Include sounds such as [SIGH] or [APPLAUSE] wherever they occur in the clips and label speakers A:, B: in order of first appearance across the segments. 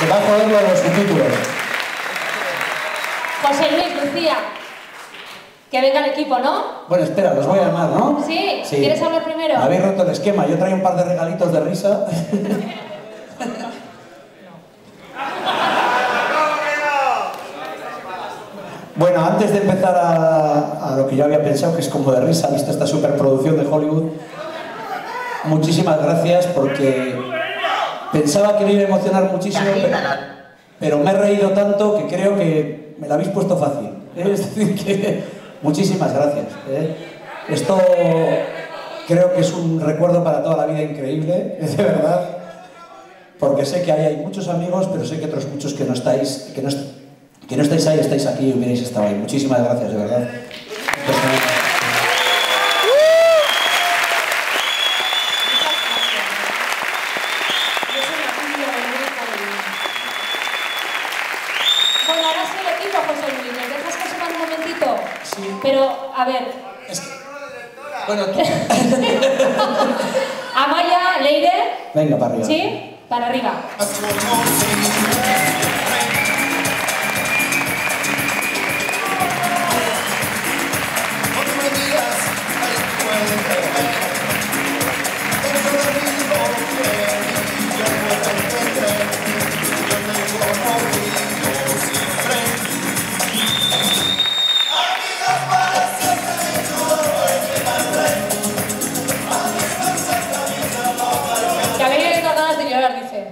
A: Se va a joder lo de los subtítulos.
B: José Luis, Lucía. Que venga el equipo, ¿no?
A: Bueno, espera, los voy a llamar, ¿no?
B: ¿Sí? ¿Quieres hablar primero?
A: Habéis roto el esquema. Yo traigo un par de regalitos de risa. [LAUGHS] Bueno, antes de empezar a, a, lo que yo había pensado, que es como de risa, visto esta superproducción de Hollywood, muchísimas gracias porque pensaba que me iba a emocionar muchísimo, pero, pero me he reído tanto que creo que me la habéis puesto fácil. ¿eh? [LAUGHS] Es decir, que muchísimas gracias. ¿eh? Esto creo que es un recuerdo para toda la vida increíble, [LAUGHS] de verdad, porque sé que ahí hay muchos amigos, pero sé que otros muchos que no estáis, que no que no estáis ahí, estáis aquí y hubierais estado ahí. Muchísimas gracias, de verdad.
B: Bueno, ahora sí el equipo, José Luis. ¿Me dejas que suba un momentito?
A: Sí.
B: Pero, a ver.
A: Es que... Bueno, tú... [LAUGHS]
B: Amaya, Leire.
A: Venga, para arriba.
B: ¿Sí? Para arriba. Dice.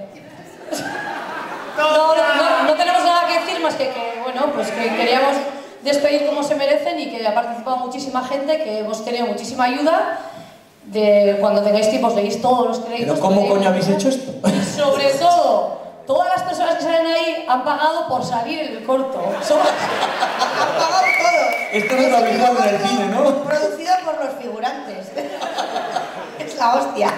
B: No, no, no tenemos nada que decir más que que, bueno, pues que queríamos despedir como se merecen y que ha participado muchísima gente, que hemos tenido muchísima ayuda. De cuando tengáis tiempo os leéis todos los créditos.
A: ¿Pero cómo coño habéis hecho esto?
B: Y sobre todo, todas las personas que salen ahí han pagado por salir en el corto. Son-
C: Han pagado todo.
A: Esto no es lo habitual en el cine, ¿no?
C: Producido por los figurantes. [LAUGHS] Es la hostia.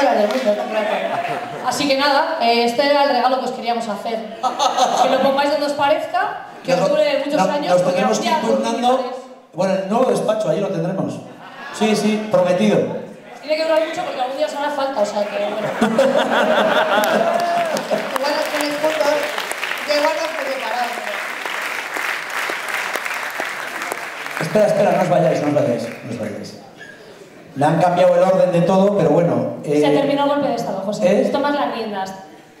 C: Está claro.
B: Así que nada, eh, este era el regalo que os queríamos hacer. Que lo pongáis donde os parezca, que os dure muchos
A: no-
B: años.
A: Nos
B: porque
A: tendremos que ir turnando. Bueno, el nuevo despacho, ahí lo tendremos. Sí, sí, prometido.
B: Tiene que durar mucho porque algún día os hará falta, o sea que bueno. [LAUGHS]
C: Igual tenéis igual preparados.
A: Espera, espera, no os vayáis, no os vayáis, no os vayáis. Le han cambiado el orden de todo, pero bueno. eh,
B: Se terminó el golpe de estado, José.
A: ¿eh?
B: Tomar las riendas.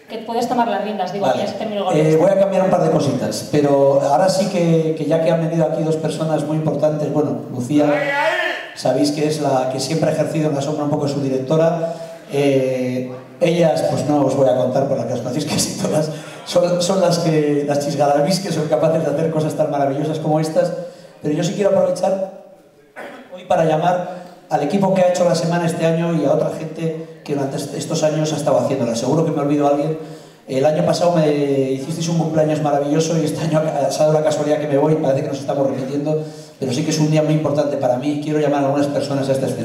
B: Que puedes tomar las riendas, digo,
A: Vale.
B: ya se terminó el golpe de
A: Eh,
B: estado.
A: voy a cambiar un par de cositas, pero ahora sí que, que ya que han venido aquí dos personas muy importantes, bueno, Lucía, sabéis que es la que siempre ha ejercido en la sombra un poco su directora. eh, ellas, pues no os voy a contar por las que las conocéis [LAUGHS] casi todas, son, son las que las chisgalabis que son capaces de hacer cosas tan maravillosas como estas, pero yo sí quiero aprovechar hoy para llamar al equipo que ha hecho la semana este año y a otra gente que durante est- estos años ha estado haciéndola. Seguro que me olvido alguien. El año pasado me hicisteis un cumpleaños maravilloso y este año ha dado la casualidad que me voy, parece que nos estamos repitiendo, pero sí que es un día muy importante para mí. Quiero llamar a algunas personas a este escenario.